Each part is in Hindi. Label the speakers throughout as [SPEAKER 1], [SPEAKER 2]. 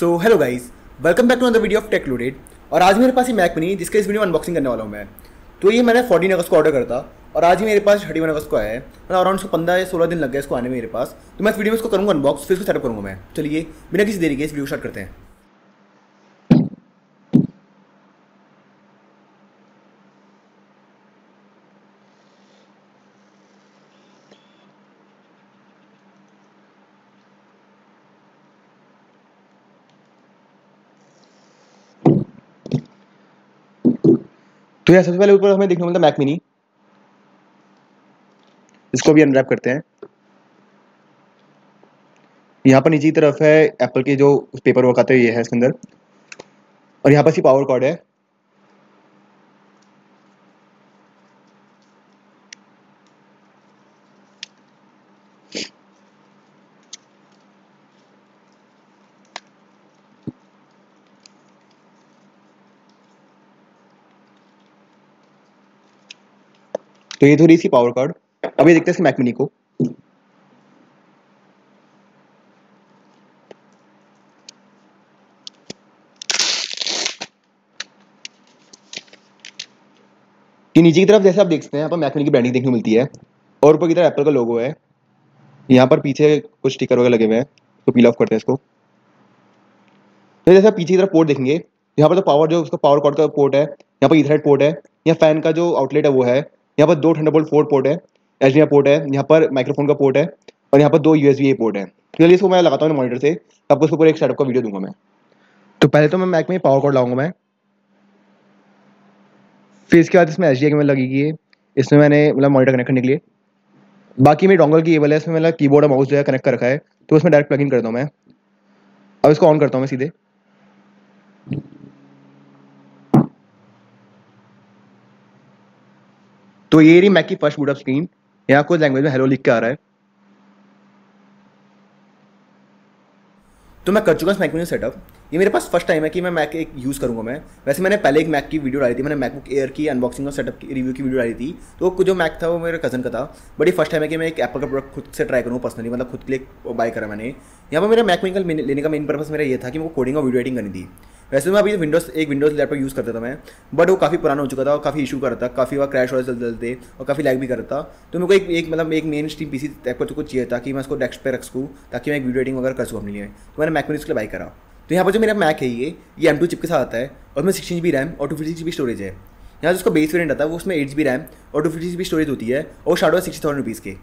[SPEAKER 1] So hello guys welcome back to another video of tech loaded और आज मेरे पास ही मैक मिनी जिसका इस वीडियो अनबॉक्सिंग करने वाला हूँ मैं। तो ये मैंने फोर्टीन अगस्त को ऑर्डर करता और आज ही मेरे पास थर्टी वन अगस्त को आया है। मतलब अराउंड उसको पंद्रह या सोलह दिन लग गए इसको आने में मेरे पास। तो मैं इस वीडियो में इसको करूँगा अनबॉक्स फिर इसको सेटअप करूँगा मैं। चलिए, बिना किसी देरी के इस वीडियो स्टार्ट करते हैं। तो यार, सबसे पहले ऊपर हमें देखने को मिलता है मैक मिनी इसको भी अनरैप करते हैं। यहाँ पर नीचे की तरफ़ है एप्पल के जो पेपर वर्क आते हैं, ये है इसके अंदर। और यहाँ पर सी पावर कॉर्ड है। तो ये थोड़ी सी पावर कार्ड अब ये देखते हैं इसके मैक मिनी को। कि नीचे की तरफ़ जैसे आप देख सकते हैं, यहाँ पर मैक मिनी की ब्रांडिंग देखने को मिलती है। और ऊपर की तरफ़ एप्पल का लोगो है। यहाँ पर पीछे कुछ स्टिकर वगैरह लगे हुए हैं तो पील ऑफ़ करते हैं इसको। तो जैसे आप पीछे की तरफ़ पोर्ट देखेंगे, यहाँ पर तो पावर जो उसका पावर कॉर्ड का पोर्ट है, यहाँ पर इथरेट पोर्ट है यहाँ फ़ैन का जो आउटलेट है वो है यहाँ पर दो थंडरबोल्ट फोर पोर्ट है एच पोर्ट है, यहाँ पर माइक्रोफोन का पोर्ट है और यहाँ पर दो यूएसबी पोर्ट है। चलिए इसको मैं लगाता हूँ मॉनिटर से, आपको उसके ऊपर एक सेटअप का वीडियो दूँगा मैं। तो पहले तो मैं मैक में पावर कॉर्ड लाऊँगा मैं। फिर इसके बाद इसमें एच डी लगेगी इसमें मैंने मतलब मॉनिटर कनेक्ट करने के लिए। बाकी मेरी डोंगल की केबल है, इसमें मतलब कीबोर्ड और माउस जो है कनेक्ट कर रखा है तो उसमें डायरेक्ट प्लग इन करता हूँ मैं। अब इसको ऑन करता हूँ मैं सीधे। तो ये रही मैक की फ़र्स्ट बूट अप स्क्रीन यहाँ कुछ लैंग्वेज में हेलो लिख के आ रहा है। तो मैं कर चुका हूँ मैक सेटअप ये मेरे पास फ़र्स्ट टाइम है कि मैं मैक एक यूज़ करूँगा मैं। वैसे मैंने पहले एक मैक की वीडियो डाली थी। मैंने मैकबुक एयर की अनबॉक्सिंग और सेटअप की रिव्यू की वीडियो डाली थी। तो जो मैक था वो मेरे कज़न का था। बट ये फ़र्स्ट टाइम है कि मैं एक एप्पल का प्रोडक्ट खुद से ट्राई करूँ पर्सनली मतलब खुद के लिए बाय करा मैंने। यहाँ पर मेरा मैक लेने का मेन पर्पज़ मेरा ये था कि मेरे कोडिंग और वीडियो एडिटिंग करनी थी। वैसे मैं अभी विंडोज़ एक विंडोज़ लैपटॉप यूज़ करता था मैं बट वो काफ़ी पुराना हो चुका था और काफ़ी इशू कर रहा था, काफ़ी बार क्रैश हो चलते चलते और काफ़ी लैग भी कर रहा था। तो मेरे को एक एक मतलब एक मेन स्ट्रीम पीसी टाइप का तो कुछ चाहिए था कि मैं उसको डेस्क पे रख सकूँ ताकि मैं एक वीडियो एडिटिंग वगैरह कर सकूँ अपने लिए। तो मैंने मैक में इसके लिए बाई करा। तो यहाँ पर जो मेरा मैक है ये ये एम टू चिप के साथ आता है और मैं सिक्सटीन जी रैम और टू फिफ्टी जी स्टोरेज है। यहाँ जो उसका बेस वेरियंट आता है, वो उसमें एट जी रैम और टू फिफ्टी जी स्टोरेज होती है और शाडो है सिक्सटी थाउज़ेंड रुपीज़ के।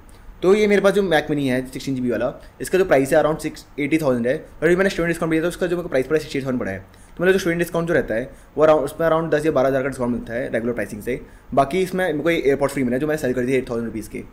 [SPEAKER 1] तो ये मेरे पास जो मैक मिनी है सिक्सटीन जी वाला, इसका जो प्राइस है अराउंड सिक्स एटी थाउज़ेंड है। और मैंने स्टूडेंट डिस्काउंट दिया था, उसका जो मेरे प्राइस पड़ा सिक्सटी थाउज़ेंड पड़ा है। तो मतलब जो स्टूडेंट डिस्काउंट जो रहता है, वो अराउंड उसमें अराउंड दस या बारह हज़ार का डिस्काउंट मिलता है रेगुलर प्राइसिंग से। बाकी इसमें कोई एयरपोर्ट फ्री मिला जो मैंने सेल कर दी एट थाउज़ेंड रुपीज़ के।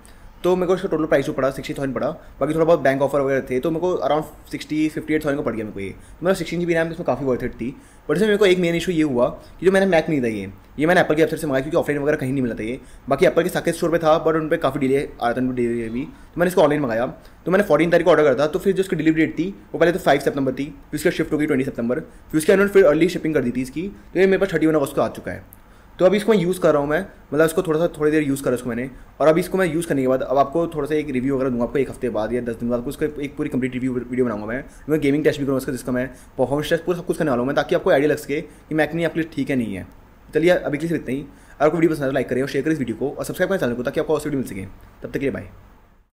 [SPEAKER 1] तो मेरे को उसका टोटल प्राइस जो पड़ा सिक्सटी थाउज़ेंड पड़ा। बाकी थोड़ा बहुत बैंक ऑफ़र वगैरह थे तो मेरे को around sixty fifty eight thousand का पड़ गया मेरे को ये। मतलब सिक्सटीन जी बी रैम इसमें काफ़ी वर्थ इट थी। बट इसमें मेरे को एक मेन इशू ये हुआ कि जो मैंने मैक नहीं था ये ये मैंने एप्पल की वेबसाइट से मंगाया क्योंकि ऑफलाइन वगैरह कहीं नहीं मिला था ये। बाकी एप्पल के साकेत स्टोर पे था बट उन पर काफ़ी डिले आ रहा था डिलीवरी भी तो मैंने इसको ऑनलाइन मंगाया। तो मैंने फोर्टीन तारीख को ऑर्डर करा था तो फिर जो उसकी डिलीवरी डेट थी, वो पहले तो फाइव सितंबर थी, फिर उसका शिफ्ट हो गई ट्वेंटी सितंबर फिर उसके उन्होंने फिर अर्ली शिपिंग कर दी थी इसकी। तो ये मेरे पास थर्टी वन अगस्त को आ चुका है। तो अभी इसको मैं यूज़ कर रहा हूँ मैं। मतलब इसको थोड़ा सा, थोड़ी देर यूज़ करा उसको मैंने। और अभी इसको मैं यूज़ करने के बाद, अब आपको थोड़ा सा एक रिव्यू वगैरह दूँगा आपको एक हफ़्ते बाद या दस दिन बाद उसका एक पूरी कंप्लीट रिव्यू वीडियो बनाऊँगा मैं। मैं गेमिंग टेस्ट भी करूँगा उसका जिसका मैं परफॉर्मेंस टेस्ट पूरा सब कुछ करने वाला हूँ मैं, ताकि आपको आइडिया लग सके कि मैकनी आपके लिए ठीक है, नहीं है। चलिए अभी के लिए इतना ही। अगर आपको वीडियो पसंद है लाइक करें और शेयर करें इस वीडियो को और सब्सक्राइब करें चैनल को, ताकि आपको और वीडियो मिल सके। तब तक के लिए बाय